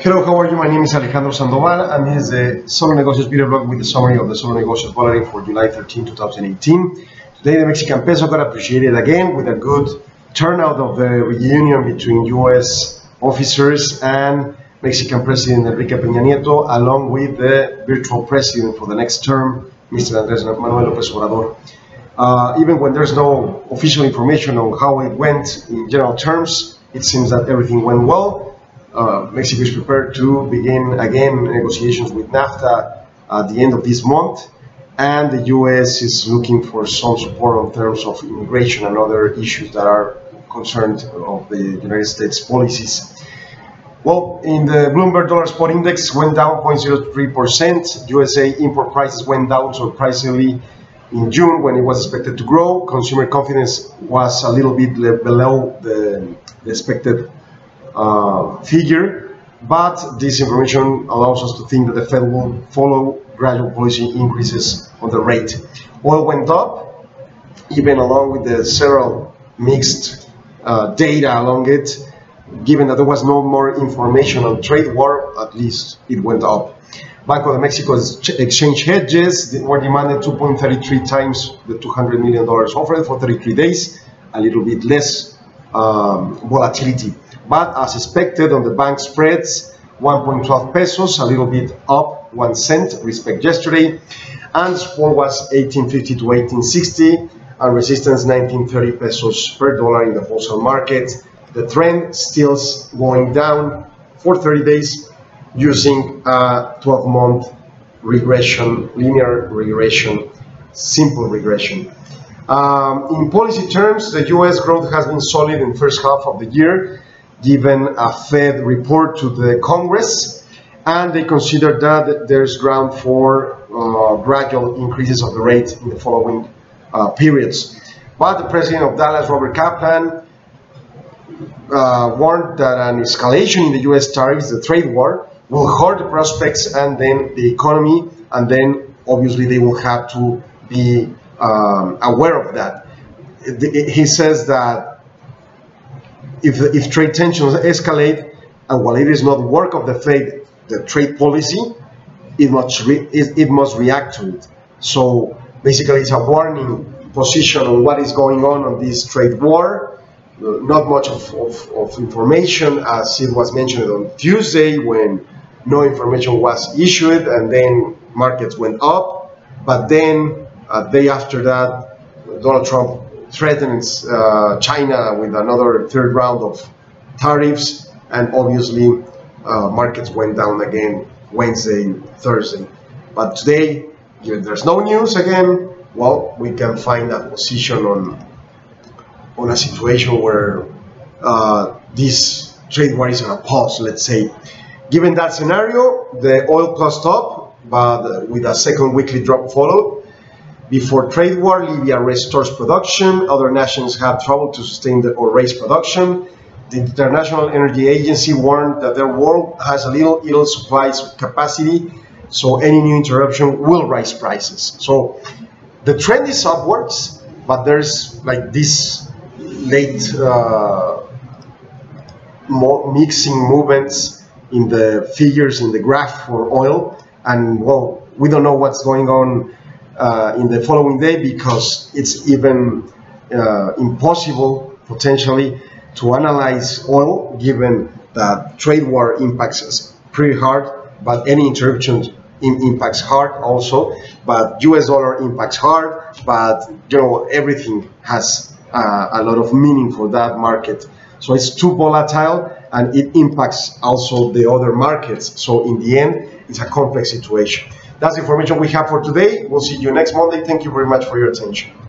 Hello, how are you? My name is Alejandro Sandoval, and this is the Solo Negocios video blog with the summary of the Solo Negocios bulletin for July 13, 2018. Today, the Mexican peso got appreciated again with a good turnout of the reunion between U.S. officers and Mexican President Enrique Peña Nieto, along with the virtual president for the next term, Mr. Andrés Manuel López Obrador. Uh, even when there's no official information on how it went in general terms, it seems that everything went well. Uh, Mexico is prepared to begin again negotiations with NAFTA at the end of this month, and the US is looking for some support on terms of immigration and other issues that are concerned of the United States policies. Well, in the Bloomberg Dollar Spot Index went down 0.03%. USA import prices went down surprisingly in June when it was expected to grow. Consumer confidence was a little bit below the, the expected uh, figure, but this information allows us to think that the Fed will follow gradual policy increases on the rate. Oil went up, even along with the several mixed uh, data along it. Given that there was no more information on trade war, at least it went up. Banco de Mexico's exchange hedges were demanded 2.33 times the $200 million offered for 33 days, a little bit less um, volatility. But as expected on the bank spreads, 1.12 pesos, a little bit up one cent respect yesterday, and spot was 1850 to 1860, and resistance 1930 pesos per dollar in the wholesale market. The trend still going down for 30 days using a 12-month regression, linear regression, simple regression. Um, in policy terms, the U.S. growth has been solid in the first half of the year, given a Fed report to the Congress, and they consider that there's ground for uh, gradual increases of the rate in the following uh, periods. But the president of Dallas, Robert Kaplan, uh, warned that an escalation in the U.S. tariffs, the trade war, will hurt the prospects and then the economy, and then obviously they will have to be um, aware of that. He says that if, if trade tensions escalate, and while it is not work of the Fed, the trade policy, it must, it, it must react to it. So basically it's a warning position on what is going on on this trade war. Not much of, of, of information as it was mentioned on Tuesday when no information was issued and then markets went up. But then a day after that, Donald Trump threatens uh, China with another third round of tariffs and obviously uh, markets went down again Wednesday, Thursday. But today, if there's no news again, well, we can find a position on on a situation where uh, this trade war is on a pause, let's say. Given that scenario, the oil cost up, but with a second weekly drop followed. Before trade war, Libya restores production. Other nations have trouble to sustain the, or raise production. The International Energy Agency warned that the world has a little, little supply capacity, so any new interruption will raise prices. So the trend is upwards, but there's like this late uh, mixing movements in the figures in the graph for oil. And well, we don't know what's going on uh, in the following day because it's even uh, impossible potentially to analyze oil given that trade war impacts us pretty hard, but any interruption impacts hard also, but US dollar impacts hard, but you know everything has uh, a lot of meaning for that market. So it's too volatile and it impacts also the other markets. So in the end, it's a complex situation. That's the information we have for today. We'll see you next Monday. Thank you very much for your attention.